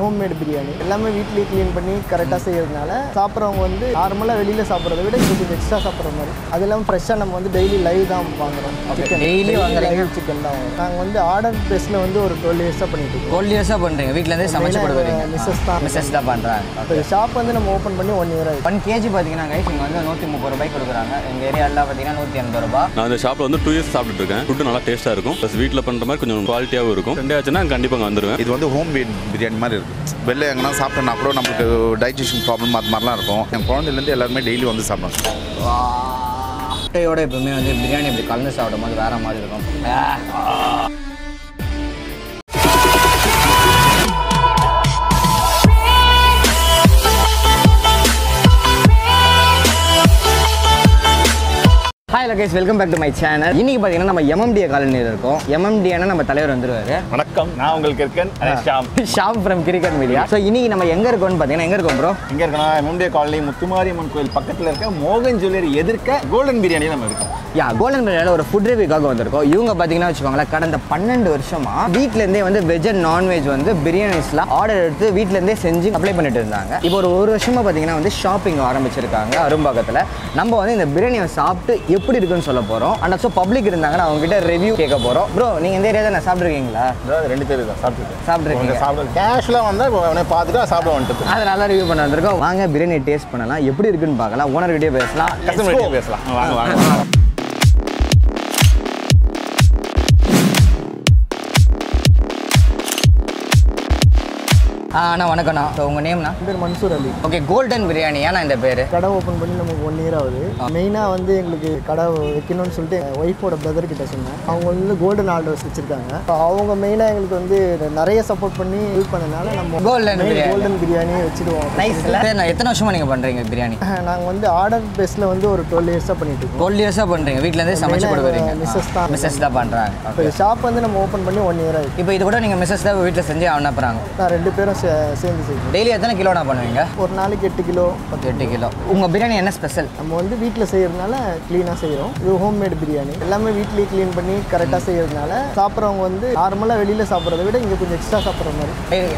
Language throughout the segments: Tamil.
ஹோம்மேட் பிரியாணி எல்லாமே வீட்லேயே க்ளீன் பண்ணி கரெக்டாக செய்யறதுனால சாப்பிட்றவங்க வந்து நார்மலாக வெளியில் சாப்பிட்றத விட இங்கே கொஞ்சம் எக்ஸ்ட்ரா சாப்பிட்ற மாதிரி. அது இல்லாமல் ஃப்ரெஷ்ஷாக நம்ம வந்து டெய்லி லைவ் தான் வாங்குறோம். சிக்கன் daily வாங்குறீங்க? சிக்கன் தான் வாங்குறோம். நாங்கள் வந்து ஆர்டர் பேஸில் வந்து ஒரு டுவெல் இயர்ஸாக பண்ணிட்டு இருக்கோம். டுவெல் இயர்ஸாக பண்ணுறீங்க வீட்டிலேருந்தே சமைச்சு கொடுக்குறீங்க மிஸ்ஸஸ் தான். மிஸ்ஸஸ் தான் பண்ணுறாங்க ஷாப் வந்து நம்ம ஓப்பன் பண்ணி ஒன் இயர் ஆயிடுச்சு. ஒன் கேஜி பார்த்தீங்கன்னா கைஸ் இங்கே வந்து நூற்றி முப்பது ரூபாய்க்கு கொடுக்குறாங்க. எங்கள் ஏரியாவில் பார்த்தீங்கன்னா நூற்றி எண்பது ரூபா நான் இந்த ஷாப்பில் வந்து டூ இயர்ஸ் சாப்பிட்டுட்டு இருக்கேன். ஃபுட்டு நல்லா டேஸ்ட்டாக இருக்கும். ப்ளஸ் வீட்டில் பண்ணுற மாதிரி கொஞ்சம் குவாலிட்டியாகவும் இருக்கும். ரெண்டே ஆச்சுன்னா கண்டிப்பாக அங்கே வந்துடுவேன் இது வந்து ஹோம் மேட் பிரியாணி மாதிரி வெளில எங்கன்னா சாப்பிட்டோம்னா கூட நமக்கு டைஜஷன் ப்ராப்ளம் அது மாதிரிலாம் இருக்கும். என் குழந்தைலேருந்து எல்லாருமே டெய்லி வந்து சாப்பிடுவாங்க. முட்டையோட எப்பவுமே வந்து பிரியாணி இப்படி கலந்து சாப்பிடும் போது வேற மாதிரி இருக்கும். Hi Lakesh welcome back to my channel இன்னைக்கு பார்த்தீங்கன்னா நம்ம எம்எம்டிஏ காலனியில் இருக்கோம். எம்எம்டிஏனா நம்ம தலைவர் வந்துருவாரு. வணக்கம். நான் உங்களுக்கு இருக்கேன். ஷாம். ஷாப் ஃப்ரம் கிரிக்கெட் மீடியா ஸோ இன்னைக்கு நம்ம எங்கே இருக்கோம்னு பார்த்தீங்கன்னா எங்கே இருக்கோம் ப்ரோ இங்க இருக்கணும் எம்எம்டிஏ காலனி முத்துமாரியம்மன் கோயில் பக்கத்துல இருக்க மோகன் ஜுவல்லரி எதிர்க்க கோல்டன் பிரியாணி நம்ம இருக்கோம். யா கோல்டன் பிரியாணியில் ஒரு ஃபுட் ரிவ்யூக்காக வந்திருக்கோம். இவங்க பார்த்தீங்கன்னா வச்சுக்கோங்களேன் கடந்த பன்னெண்டு வருஷமா வீட்டிலேருந்தே வந்து வெஜ் அண்ட் நான்வெஜ் வந்து பிரியாணிஸ்லாம் ஆர்டர் எடுத்து வீட்டிலேருந்தே செஞ்சு அப்ளை பண்ணிட்டு இருந்தாங்க. இப்போ ஒரு ஒரு வருஷமா பார்த்தீங்கன்னா வந்து ஷாப்பிங் ஆரம்பிச்சிருக்காங்க அரும்பாக்கத்தில். நம்ம வந்து இந்த பிரியாணியை சாப்பிட்டு எப்படி இருக்குன்னு சொல்ல போகிறோம் அண்ட் ஸோ பப்ளிக் இருந்தாங்கன்னா அவங்க கிட்ட ரிவ்யூ கேட்க போகிறோம் ப்ரோ நீங்கள் இந்த ஏரியா தான் சாப்பிட்ருக்கீங்களா அதாவது ரெண்டு பேர் தான். சாப்பிட்டுருக்கேன். சாப்பிட்ருக்கீங்க சாப்பிட கேஷ்லாம் வந்தா இப்போ அவனை பார்த்துட்டு சாப்பிட வந்துட்டு அதனால ரிவ்யூ பண்ண வந்திருக்கோம். வாங்க பிரியாணி டேஸ்ட் பண்ணலாம். எப்படி இருக்குன்னு பார்க்கலாம். ஓனர் கிட்டே பேசலாம். கஸ்டமர் பேசலாம். வாங்க வாங்க. அண்ணா வணக்கம்ண்ணா. ஸோ உங்கள் நேம்ண்ணா பேர் மன்சூர் அலி. ஓகே கோல்டன் பிரியாணி ஏன்னா இந்த பேர்? கடை ஓப்பன் பண்ணி நமக்கு ஒன் இயர் ஆகுது. மெயினாக வந்து எங்களுக்கு கடை வைக்கணும்னு சொல்லிட்டு ஒய்ஃபோட பிரதர் கிட்ட சொன்னேன். அவங்க வந்து கோல்டன் ஆர்டர்ஸ் வச்சிருக்காங்க. அவங்க மெயினாக எங்களுக்கு வந்து நிறைய சப்போர்ட் பண்ணி ஹெல்ப் பண்ணனால நம்ம biryani. கோல்டன் பிரியாணி வச்சிருவோம் நைஸ்ல எத்தனை வருஷமா நீங்க பண்றீங்க பிரியாணி நாங்கள் வந்து ஆர்டர் பேஸில் வந்து ஒரு டுவெல் இயர்ஸாக பண்ணிட்டு இருக்கோம். டுவெல் இயர்ஸா பண்றீங்க. வீட்ல இருந்தே சமைச்சு கொடுக்குறீங்க missus தான். மிஸ்ஸஸ் தான் பண்றாங்க. இப்போ ஷாப் வந்து நம்ம ஓப்பன் பண்ணி ஒன் இயர் ஆயிடுச்சு. இப்போ இது கூட நீங்க மிஸ்ஸஸ் தான் வீட்டில் செஞ்சு அனுப்புறாங்க நான் ரெண்டு பேரும் சேர்ந்து டெய்லி எத்தனை கிலோனா பண்ணுவீங்க? ஒரு நாளைக்கு எட்டு கிலோ. பத்து எட்டு கிலோ. உங்க பிரியாணி என்ன ஸ்பெஷல் நம்ம வந்து வீட்டில் செய்யறதுனால க்ளீனாக செய்கிறோம் இது ஹோம்மேட் பிரியாணி. எல்லாமே வீட்லேயே க்ளீன் பண்ணி கரெக்டாக செய்யறதுனால சாப்பிட்றவங்க வந்து நார்மலாக வெளியில் சாப்பிட்றத விட இங்கே கொஞ்சம் எக்ஸ்ட்ரா சாப்பிட்ற மாதிரி.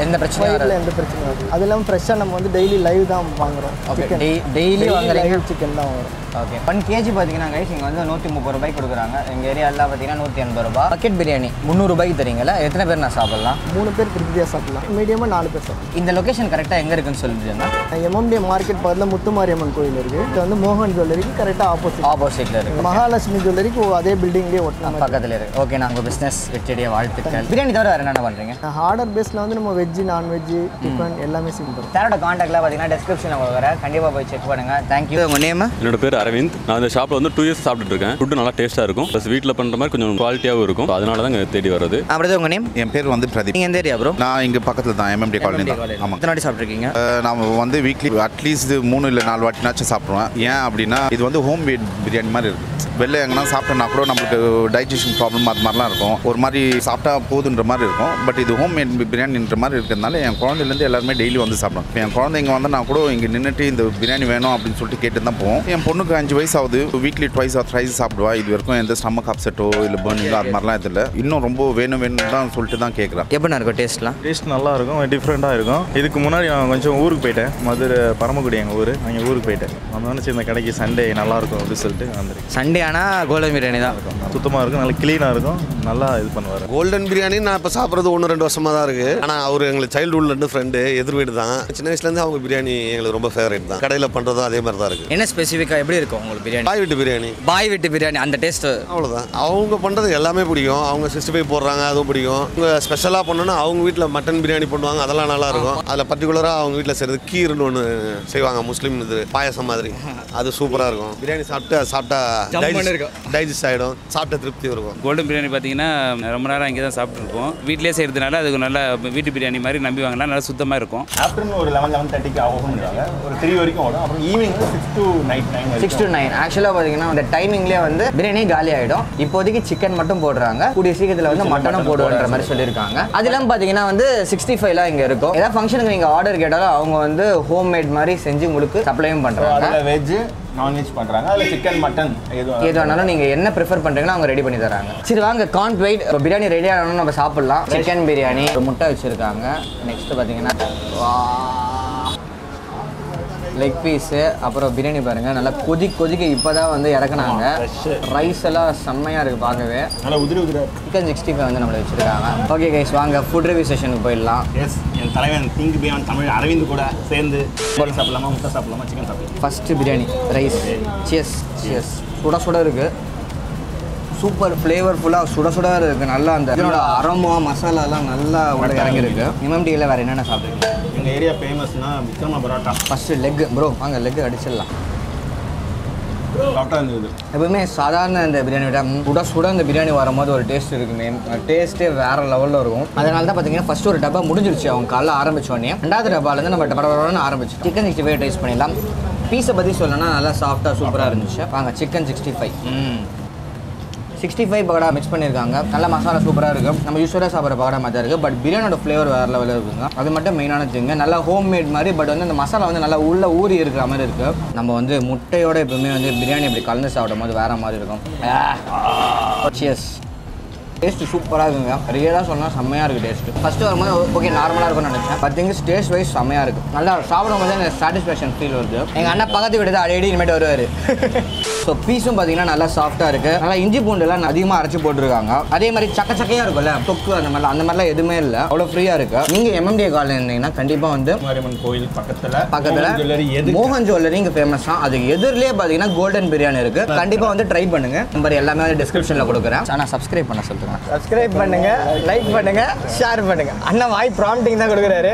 எந்த பிரச்சனையும் வராது. எந்த பிரச்சனையும் வராது. அது இல்லாமல் ஃப்ரெஷ்ஷாக நம்ம வந்து டெய்லி லைவ் தான் வாங்குறோம். ஓகே சிக்கன் டெய்லி வாங்குறீங்க? சிக்கன் தான் வாங்குறோம். ஓகே. ஒன் கேஜி பார்த்தீங்கன்னா கைஸ் இங்கே வந்து நூற்றி முப்பது ரூபாய்க்கு கொடுக்குறாங்க. எங்கள் ஏரியாவில் பார்த்தீங்கன்னா நூற்றி எண்பது ரூபாய். பக்கெட் பிரியாணி முந்நூறு ரூபாய்க்கு தரீங்களா எத்தனை பேர் நான் சாப்பிடலாம்? மூணு பேர் திருப்தியாக சாப்பிடலாம். மீடியமாக நாலு பேர் சாப்பிடலாம் இந்த லொகேஷன் கரெக்டாக எங்கே இருக்குன்னு சொல்லிட்டுருந்தா எம்எம்டி மார்க்கெட் பக்கத்தில் முத்துமாரியம்மன் கோயில் இருக்குது இது வந்து மோகன் ஜுவல்லரிக்கு கரெக்டாக ஆப்போசிட் ஆப்போசிட்டில் இருக்கு. மகாலட்சுமி ஜுவல்லரிக்கு அதே பில்டிங்லேயே ஒட்டணும் பக்கத்தில் இருக்கு. ஓகே நான் உங்கள் பிஸ்னஸ் வெற்றிடைய வாழ்த்துக்கள். பிரியாணி தவிர வேறு என்னென்ன பண்ணுறீங்க ஆர்டர் பேஸில் வந்து நம்ம வெஜ்ஜு நான்வெஜ்ஜு டிஃபன் எல்லாமே சிம்பிள் சாரோட காண்டாக்ட்ல பார்த்தீங்கன்னா டிஸ்கிரிப்ஷனில் கொடுக்குறேன். கண்டிப்பாக போய் செக் பண்ணுங்க. தேங்க்யூ உங்கள் நேம்? என்னோட பேர் அரவிந்த். நான் இந்த ஷாப்பில் வந்து டூ இயர்ஸ் சாப்பிட்டுட்டு இருக்கேன். ஃபுட்டு நல்லா டேஸ்ட்டாக இருக்கும். ப்ளஸ் வீட்டில் பண்ணுற மாதிரி கொஞ்சம் குவாலிட்டியாகவும் இருக்கும். அதனால தான் தேடி வர்றது. அப்படியே உங்கள் நேம்? என் பேர் வந்து பிரதீப். நீங்கள் எந்த ஏரியா ப்ரோ நான் இங்கே பக்கத்தில் தான் எம்எம்டி காலனி தான் ஆமாம் எத்தனை வாட்டி சாப்பிட்ருக்கீங்க நான் வந்து வீக்லி அட்லீஸ்ட் மூணு இல்லை நாலு வாட்டினாச்சும் சாப்பிடுவேன். ஏன் அப்படின்னா இது வந்து ஹோம் மேட் பிரியாணி மாதிரி இருக்குது வெளில எங்கன்னா சாப்பிட்டோம்னா கூட நம்மளுக்கு டைஜஷன் ப்ராப்ளம் அது மாதிரிலாம் இருக்கும். ஒரு மாதிரி சாப்பிட்டா போதுன்ற மாதிரி இருக்கும். பட் இது ஹோம் மேட் பிரியாணின்ற மாதிரி இருக்கிறதுனால என் குழந்தைலேருந்து எல்லாருமே டெய்லி வந்து சாப்பிடுவோம் இப்போ என் குழந்தைங்க வந்து நான் கூட இங்கே நின்றுட்டு இந்த பிரியாணி வேணும் அப்படின்னு சொல்லிட்டு கேட்டு தான் போவோம். என் பொண்ணுக்கு அஞ்சு வயசு ஆகுது வீக்லி ட்வைஸ் ஆர் த்ரைஸ் சாப்பிடுவா. இது வரைக்கும் எந்த ஸ்டமக் அப்செட்டோ இல்லை பர்னிங்கோ அது மாதிரிலாம் இதில் இன்னும் ரொம்ப வேணும் வேணும் தான் சொல்லிட்டு தான் கேட்குறேன் எப்படி இருக்கும் டேஸ்ட்லாம் டேஸ்ட் நல்லா இருக்கும். டிஃப்ரெண்ட்டாக இருக்கும். இதுக்கு முன்னாடி நான் கொஞ்சம் ஊருக்கு போயிட்டேன். மதுரை பரமக்குடி எங்கள் ஊர். அங்கே ஊருக்கு போயிட்டேன். வந்தோடனே சரி இந்த கடைக்கு சண்டே நல்லா இருக்கும் அப்படின்னு சொல்லிட்டு வந்திருக்கேன். சண்டே ஆனால் கோல்டன் பிரியாணி தான். சுத்தமாக இருக்கும். நல்லா க்ளீனாக இருக்கும். நல்லா இது பண்ணுவார். கோல்டன் பிரியாணி நான் இப்போ சாப்பிட்றது ஒன்று ரெண்டு வருஷமாக தான் இருக்குது ஆனால் அவர் எங்களுக்கு சைல்டுஹுட்லேருந்து ஃப்ரெண்டு எதிர் வீடு தான். சின்ன வயசுலேருந்து அவங்க பிரியாணி எங்களுக்கு ரொம்ப ஃபேவரட் தான். கடையில் பண்ணுறதும் அதே மாதிரி தான் இருக்குது என்ன ஸ்பெசிஃபிக்காக எப்படி இருக்கும் உங்களுக்கு பிரியாணி பாய் வீட்டு பிரியாணி பாய் வீட்டு பிரியாணி அந்த டேஸ்ட் அவ்வளோதான் அவங்க பண்ணுறது எல்லாமே பிடிக்கும். அவங்க சிக்ஸ்டி ஃபைவ் போடுறாங்க அதுவும் பிடிக்கும். அவங்க ஸ்பெஷலாக பண்ணணும்னா அவங்க வீட்டில் மட்டன் பிரியாணி பண்ணுவாங்க அதெல்லாம் நல்லா இருக்கும். அதில் பர்டிகுலராக அவங்க வீட்டில் செய்கிறது கீர்னு ஒன்று செய்வாங்க முஸ்லீம் இது பாயசம் மாதிரி. அது சூப்பராக இருக்கும். பிரியாணி சாப்பிட்டு அது சாப்பிட்டா டைஜஸ்ட் ஆகிடும் சாப்பிட்ட திருப்தி இருக்கும். கோல்டன் பிரியாணி பார்த்தீங்கன்னா ரொம்ப நேரம் இங்கே தான் சாப்பிட்ருப்போம் வீட்டிலே செய்கிறதுனால அது நல்ல வீட்டு பிரியாணி மாதிரி நம்பி வாங்கலாம் நல்லா சுத்தமாக இருக்கும். ஆஃப்டர்நூன் ஒரு லெவன் லெவன் தேர்ட்டிக்கு பண்ணுறாங்க ஒரு த்ரீ வரைக்கும் ஓடும். அப்புறம் evening six to night nine six to nine ஆக்சுவலாக பார்த்தீங்கன்னா அந்த டைமிங்லேயே வந்து பிரியாணி காலி ஆகிடும் இப்போதைக்கு சிக்கன் மட்டும் போடுறாங்க. கூடிய சீக்கிரத்தில் வந்து மட்டனும் போடுவோன்ற மாதிரி சொல்லியிருக்காங்க. அது இல்லாமல் பார்த்தீங்கன்னா வந்து சிக்ஸ்டி ஃபைவ்லாம் இங்கே இருக்கும். ஏதாவது ஃபங்க்ஷனுக்கு நீங்கள் ஆர்டர் கேட்டாலும் அவங்க வந்து ஹோம் மேட் மாதிரி செஞ்சு உங்களுக்கு சப்ளையும் பண்ணுறாங்க அதில் வெஜ் நான்வெஜ் பண்ணுறாங்க அதில் சிக்கன் மட்டன் எது வேணாலும் நீங்கள் என்ன ப்ரிஃபர் பண்ணுறீங்களோ அவங்க ரெடி பண்ணி தராங்க. சரி வாங்க கான்ட் வெயிட் இப்போ பிரியாணி ரெடி ஆகணும்னு நம்ம சாப்பிட்லாம். சிக்கன் பிரியாணி. முட்டை வச்சுருக்காங்க. நெக்ஸ்ட்டு பார்த்தீங்கன்னா லெக் பீஸு அப்புறம் பிரியாணி பாருங்கள் நல்லா கொதி கொதிக்க இப்போ தான் வந்து இறக்குனாங்க. ரைஸ் எல்லாம் செம்மையாக இருக்குது பார்க்கவே. நல்லா உதிரி உதிரி. சிக்கன் சிக்ஸ்டி ஃபைவ் வந்து நம்மளை வச்சுருக்காங்க. ஓகே கைஸ் வாங்க. ஃபுட் ரிவ்யூ செஷனுக்கு போயிடலாம். எஸ் என் தலைவன் திங்கு பியான் தமிழ் அரவிந்த் கூட சேர்ந்து கோழி சாப்பிடலாமா முட்டை சாப்பிடலாமா சிக்கன் சாப்பிடலாம்? ஃபஸ்ட்டு பிரியாணி ரைஸ் சியஸ் சியஸ் சுட சுட இருக்குது சூப்பர் ஃப்ளேவர்ஃபுல்லாக சுட சுட இருக்குது நல்லா அந்த இதனோட அரமா மசாலாலாம் நல்லா உள்ள இறங்கியிருக்கு. எம்எம்டியில் வேறு என்னென்ன சாப்பிட்றீங்க எங்கள் ஏரியா ஃபேமஸ்னா விக்ரமா பரோட்டா. ஃபஸ்ட்டு லெக் ப்ரோ வாங்க லெக் அடிச்சிடலாம். சாப்பிட்டா இருந்தது எப்பவுமே சாதாரண இந்த பிரியாணி விட சுட சுட இந்த பிரியாணி வரும்போது ஒரு டேஸ்ட் இருக்குமே டேஸ்ட்டே வேற லெவலில் இருக்கும். அதனால தான் பார்த்தீங்கன்னா ஃபர்ஸ்ட் ஒரு டப்பா முடிஞ்சிருச்சு அவங்க காலைல ஆரம்பிச்ச உடனே. ரெண்டாவது டப்பாலேருந்து நம்ம டப்பா ஆரம்பிச்சு சிக்கன் சிக்ஸ்டி ஃபைவ் டேஸ்ட் பண்ணிடலாம். பீஸை பற்றி சொல்லணும்னா நல்லா சாஃப்டாக சூப்பராக இருந்துச்சு. வாங்க chicken sixty five sixty five பகடா mix பண்ணியிருக்காங்க. நல்ல மசாலா சூப்பராக இருக்கும் நம்ம யூஸ்வலாக சாப்பிட்ற பகடா மாதிரி தான் இருக்குது பட் பிரியாணியோட ஃப்ளேவர் வேறு லெவலில் இருக்குங்க. அது மட்டும் மெயினான திங்க நல்லா ஹோம் மேட் மாதிரி பட் வந்து அந்த மசாலா வந்து நல்லா உள்ள ஊறி இருக்கிற மாதிரி இருக்குது நம்ம வந்து முட்டையோட எப்பவுமே வந்து பிரியாணி இப்படி கலந்து சாப்பிடும் போது வேறு மாதிரி இருக்கும். சியஸ் டேஸ்ட் சூப்பராக இருக்குங்க. ரியலாக சொன்னால் செம்மையாக இருக்குது டேஸ்ட் ஃபஸ்ட்டு வரும்போது ஓகே நார்மலாக இருக்கும்னு நினச்சேன். பட் திங்ஸ் டேஸ்ட் வைஸ் செம்மையாக இருக்குது நல்லா சாப்பிடும் போது அந்த சாட்டிஸ்ஃபேக்ஷன் ஃபீல் வருது. எங்கள் அண்ணன் பக்கத்து வீடு தான். அடிக்கடி இனிமேட்டு வருவார். ஸோ பீஸும் பார்த்தீங்கன்னா நல்லா சாஃப்ட்டாக இருக்குது நல்லா இஞ்சி பூண்டுலாம் அதிகமாக அரைச்சி போட்டிருக்காங்க. அதே மாதிரி சக்க சக்கையாக இருக்கும்ல. தொக்கு அந்த மாதிரிலாம் அந்த மாதிரிலாம் எதுவுமே இல்லை. அவ்வளோ ஃப்ரீயாக இருக்குது நீங்கள் எம்எம்டிஏ காலில் இருந்தீங்கன்னா கண்டிப்பாக வந்து மாரியம்மன் கோயில் பக்கத்தில் பக்கத்தில் மோகன் ஜுவல்லரி இங்கே ஃபேமஸ் தான் அதுக்கு எதிரிலே பார்த்தீங்கன்னா கோல்டன் பிரியாணி இருக்கு கண்டிப்பாக வந்து ட்ரை பண்ணுங்க. நம்பர் எல்லாமே டிஸ்கிரிப்ஷனில் கொடுக்குறேன். ஆனால் சப்ஸ்கிரைப் பண்ண சொல்லுங்க. சப்ஸ்கிரைப் பண்ணுங்க லைக் பண்ணுங்க ஷேர் பண்ணுங்க. அண்ணன் வாய் ப்ராம்ப்டிங் தான் கொடுக்குறாரு.